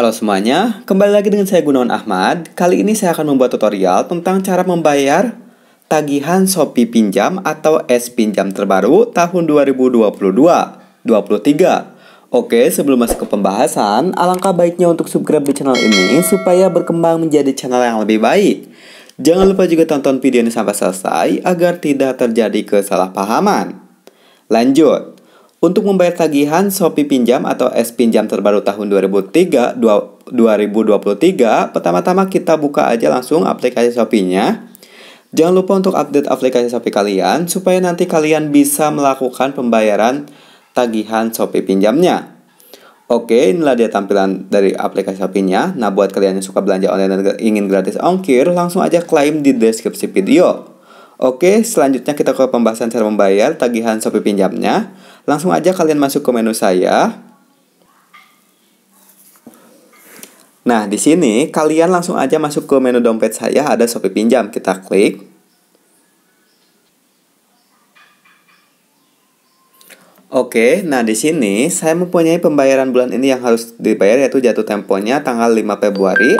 Halo semuanya, kembali lagi dengan saya Gunawan Ahmad. Kali ini saya akan membuat tutorial tentang cara membayar tagihan Shopee Pinjam atau S Pinjam terbaru tahun 2022-23. Oke, sebelum masuk ke pembahasan, alangkah baiknya untuk subscribe di channel ini supaya berkembang menjadi channel yang lebih baik. Jangan lupa juga tonton video ini sampai selesai agar tidak terjadi kesalahpahaman. Lanjut. Untuk membayar tagihan Shopee Pinjam atau S Pinjam terbaru tahun 2003, 2023, pertama-tama kita buka aja langsung aplikasi Shopee-nya. Jangan lupa untuk update aplikasi Shopee kalian supaya nanti kalian bisa melakukan pembayaran tagihan Shopee Pinjamnya. Oke, inilah dia tampilan dari aplikasi Shopee-nya. Nah, buat kalian yang suka belanja online dan ingin gratis ongkir, langsung aja klaim di deskripsi video. Oke, selanjutnya kita ke pembahasan cara membayar tagihan Shopee pinjamnya. Langsung aja kalian masuk ke menu saya. Nah, di sini kalian langsung aja masuk ke menu dompet saya ada Shopee pinjam. Kita klik. Oke, nah di sini saya mempunyai pembayaran bulan ini yang harus dibayar yaitu jatuh temponya tanggal 5 Februari.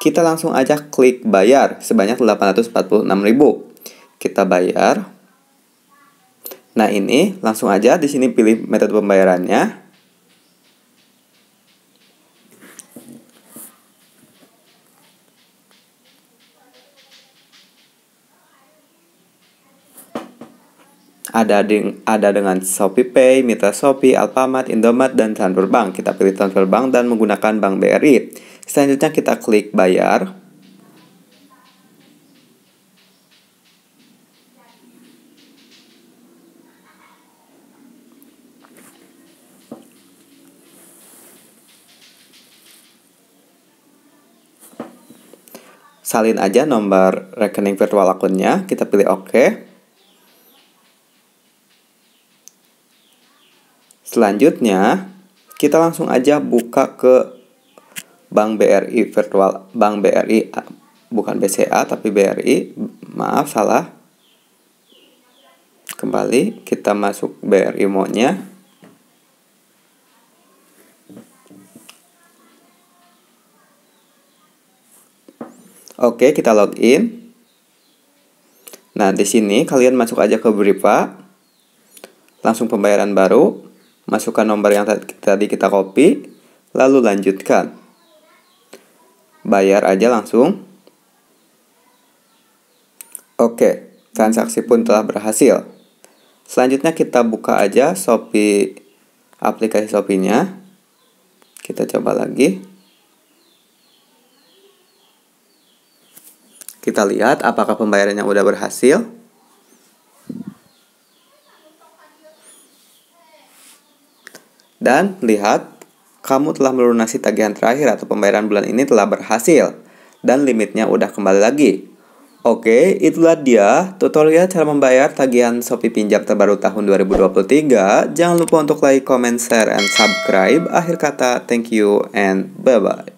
Kita langsung aja klik bayar sebanyak 846.000 kita bayar. Nah, ini langsung aja di sini pilih metode pembayarannya. ada ding, ada dengan Shopee Pay, Mitra Shopee, Alfamart, Indomaret, dan Transfer Bank. Kita pilih Transfer Bank dan menggunakan Bank BRI. Selanjutnya kita klik bayar. Salin aja nomor rekening virtual akunnya, kita pilih OK. Selanjutnya, kita langsung aja buka ke Bank BRI virtual Bank BRI bukan BCA tapi BRI. Maaf salah. Kembali kita masuk BRI mode-nya. Oke, kita login. Nah, di sini kalian masuk aja ke Bripa. Langsung pembayaran baru. Masukkan nomor yang tadi kita copy, lalu lanjutkan. Bayar aja langsung. Oke, transaksi pun telah berhasil. Selanjutnya kita buka aja Shopee aplikasi Shopee-nya. Kita coba lagi. Kita lihat apakah pembayarannya udah berhasil. Dan lihat, kamu telah melunasi tagihan terakhir atau pembayaran bulan ini telah berhasil. Dan limitnya udah kembali lagi. Oke, itulah dia tutorial cara membayar tagihan Shopee Pinjam terbaru tahun 2023. Jangan lupa untuk like, comment, share, and subscribe. Akhir kata, thank you and bye-bye.